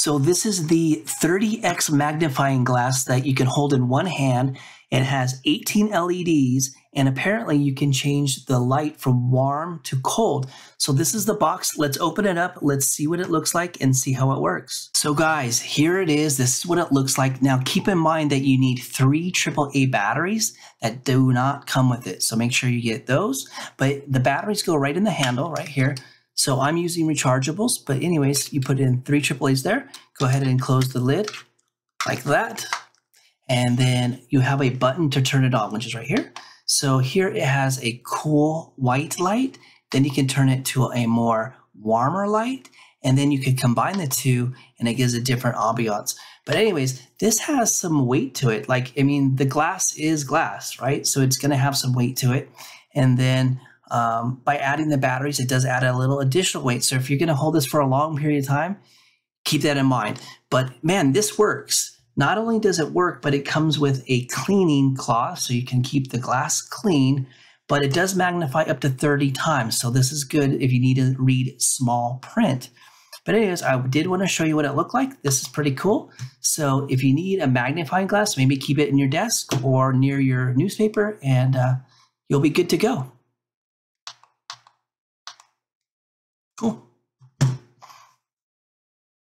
So this is the 30x magnifying glass that you can hold in one hand. It has 18 LEDs and apparently you can change the light from warm to cold. So this is the box. Let's open it up. Let's see what it looks like and see how it works. So guys, here it is. This is what it looks like. Now keep in mind that you need three AAA batteries that do not come with it. So make sure you get those. But the batteries go right in the handle right here. So I'm using rechargeables, but anyways, you put in three AAAs there. Go ahead and close the lid like that. And then you have a button to turn it on, which is right here. So here it has a cool white light. Then you can turn it to a more warmer light. And then you can combine the two and it gives a different ambiance. But anyways, this has some weight to it. Like, I mean, the glass is glass, right? So it's going to have some weight to it. And then um, by adding the batteries, it does add a little additional weight. So if you're going to hold this for a long period of time, keep that in mind. But man, this works. Not only does it work, but it comes with a cleaning cloth so you can keep the glass clean, but it does magnify up to 30 times. So this is good if you need to read small print. But anyways, I did want to show you what it looked like. This is pretty cool. So if you need a magnifying glass, maybe keep it in your desk or near your newspaper and uh, you'll be good to go.